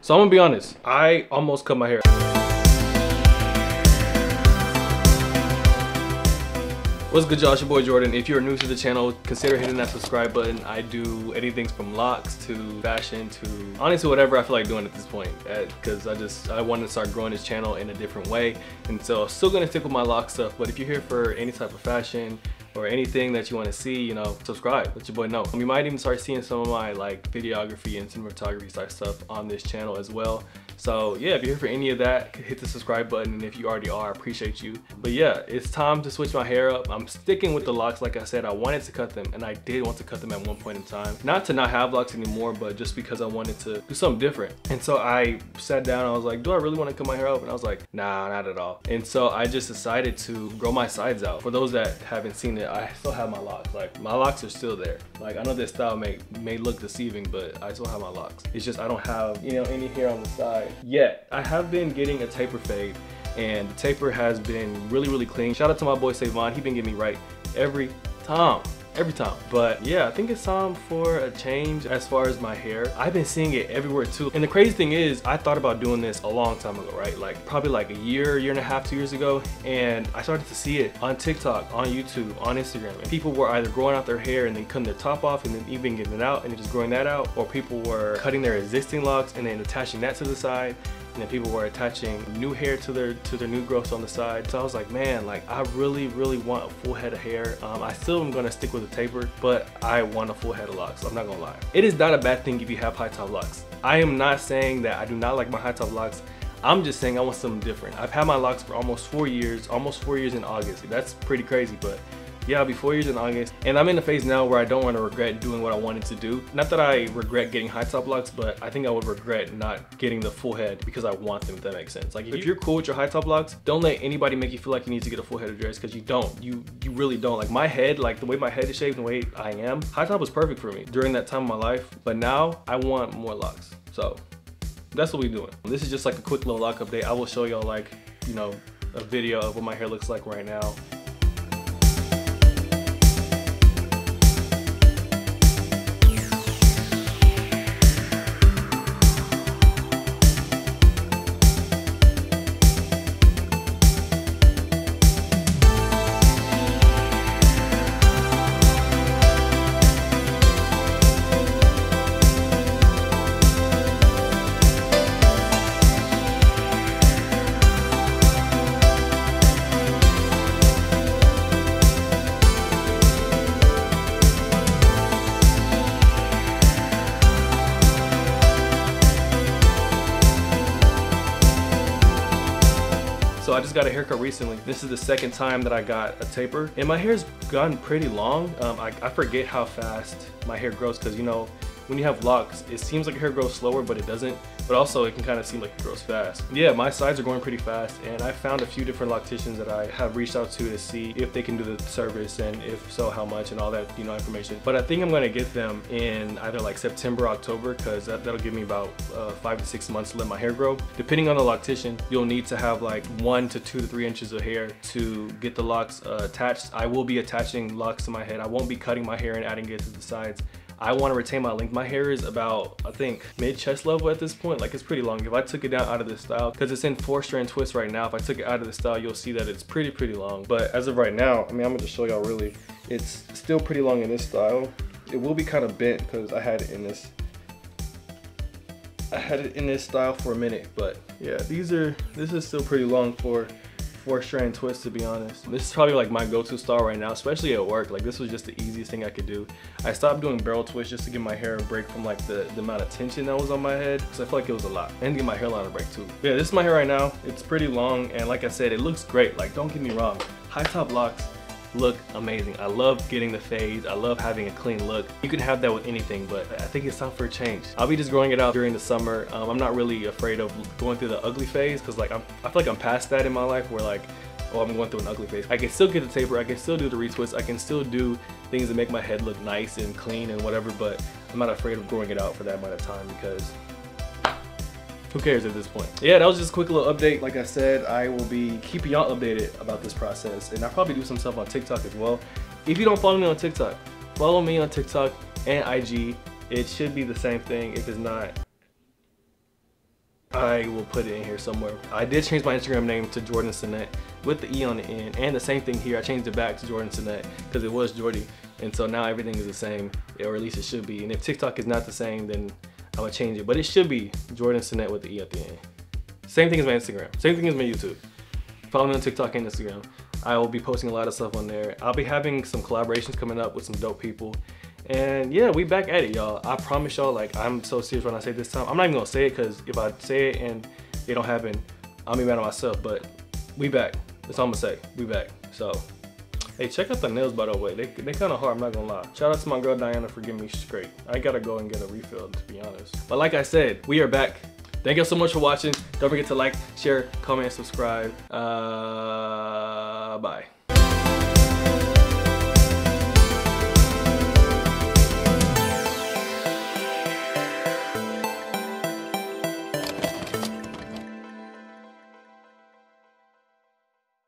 So I'm gonna be honest, I almost cut my hair. What's good y'all, your boy Jordan. If you're new to the channel, consider hitting that subscribe button. I do anything from locks to fashion to honestly whatever I feel like doing at this point. Because I just, I want to start growing this channel in a different way. And so I'm still gonna stick with my lock stuff, but if you're here for any type of fashion, or anything that you want to see, you know, subscribe. Let your boy know. You might even start seeing some of my like videography and cinematography type stuff on this channel as well. So yeah, if you're here for any of that, hit the subscribe button. And if you already are, I appreciate you. But yeah, it's time to switch my hair up. I'm sticking with the locks. Like I said, I wanted to cut them and I did want to cut them at one point in time. Not to not have locks anymore, but just because I wanted to do something different. And so I sat down, I was like, do I really want to cut my hair up? And I was like, nah, not at all. And so I just decided to grow my sides out. For those that haven't seen it, I still have my locks. Like my locks are still there. Like I know this style may, may look deceiving, but I still have my locks. It's just I don't have, you know, any hair on the side yet. I have been getting a taper fade and the taper has been really, really clean. Shout out to my boy Savon. He been getting me right every time every time. But yeah, I think it's time for a change as far as my hair. I've been seeing it everywhere too. And the crazy thing is, I thought about doing this a long time ago, right? Like probably like a year, year and a half, two years ago. And I started to see it on TikTok, on YouTube, on Instagram. And people were either growing out their hair and then cutting their top off and then even getting it out and just growing that out. Or people were cutting their existing locks and then attaching that to the side and then people were attaching new hair to their to their new growths on the side. So I was like, man, like I really, really want a full head of hair. Um, I still am gonna stick with the taper, but I want a full head of locks. I'm not gonna lie. It is not a bad thing if you have high top locks. I am not saying that I do not like my high top locks. I'm just saying I want something different. I've had my locks for almost four years, almost four years in August. That's pretty crazy, but yeah, I'll be four years in August. And I'm in a phase now where I don't want to regret doing what I wanted to do. Not that I regret getting high top locks, but I think I would regret not getting the full head because I want them, if that makes sense. Like if you're cool with your high top locks, don't let anybody make you feel like you need to get a full head of dreads because you don't. You you really don't. Like my head, like the way my head is shaped and the way I am, high top was perfect for me during that time of my life. But now I want more locks. So that's what we're doing. This is just like a quick little lock update. I will show y'all like, you know, a video of what my hair looks like right now. So I just got a haircut recently. This is the second time that I got a taper and my hair's gotten pretty long. Um, I, I forget how fast my hair grows because you know, when you have locks, it seems like your hair grows slower, but it doesn't. But also it can kind of seem like it grows fast. Yeah, my sides are growing pretty fast and I found a few different locticians that I have reached out to to see if they can do the service and if so, how much and all that, you know, information. But I think I'm gonna get them in either like September, October, because that, that'll give me about uh, five to six months to let my hair grow. Depending on the loctician, you'll need to have like one to two to three inches of hair to get the locks uh, attached. I will be attaching locks to my head. I won't be cutting my hair and adding it to the sides. I want to retain my length. My hair is about, I think, mid chest level at this point. Like it's pretty long. If I took it down out of this style, because it's in four strand twist right now, if I took it out of the style, you'll see that it's pretty, pretty long. But as of right now, I mean, I'm gonna show y'all really, it's still pretty long in this style. It will be kind of bent because I had it in this, I had it in this style for a minute, but yeah, these are, this is still pretty long for four strand twist to be honest. This is probably like my go-to style right now, especially at work. Like this was just the easiest thing I could do. I stopped doing barrel twist just to give my hair a break from like the, the amount of tension that was on my head because I feel like it was a lot. And to give my hairline a break too. Yeah, this is my hair right now. It's pretty long and like I said, it looks great. Like don't get me wrong, high top locks look amazing. I love getting the fades. I love having a clean look. You can have that with anything, but I think it's time for a change. I'll be just growing it out during the summer. Um, I'm not really afraid of going through the ugly phase because like I'm, I feel like I'm past that in my life where like oh I'm going through an ugly phase. I can still get the taper, I can still do the retwist, I can still do things that make my head look nice and clean and whatever, but I'm not afraid of growing it out for that amount of time because who cares at this point? Yeah, that was just a quick little update. Like I said, I will be keeping y'all updated about this process and I'll probably do some stuff on TikTok as well. If you don't follow me on TikTok, follow me on TikTok and IG. It should be the same thing if it's not. I will put it in here somewhere. I did change my Instagram name to Jordan Sennette with the E on the end. And the same thing here, I changed it back to Jordan Sennette because it was Jordy. And so now everything is the same, or at least it should be. And if TikTok is not the same, then I'm gonna change it. But it should be Jordan Sennette with the E at the end. Same thing as my Instagram. Same thing as my YouTube. Follow me on TikTok and Instagram. I will be posting a lot of stuff on there. I'll be having some collaborations coming up with some dope people. And yeah, we back at it, y'all. I promise y'all, like, I'm so serious when I say this time. I'm not even gonna say it because if I say it and it don't happen, I'll be mad at myself. But we back. That's all I'm gonna say. We back. So, hey, check out the nails by the way. They they kind of hard. I'm not gonna lie. Shout out to my girl Diana for getting me straight. I gotta go and get a refill to be honest. But like I said, we are back. Thank you so much for watching. Don't forget to like, share, comment, subscribe. Uh, bye.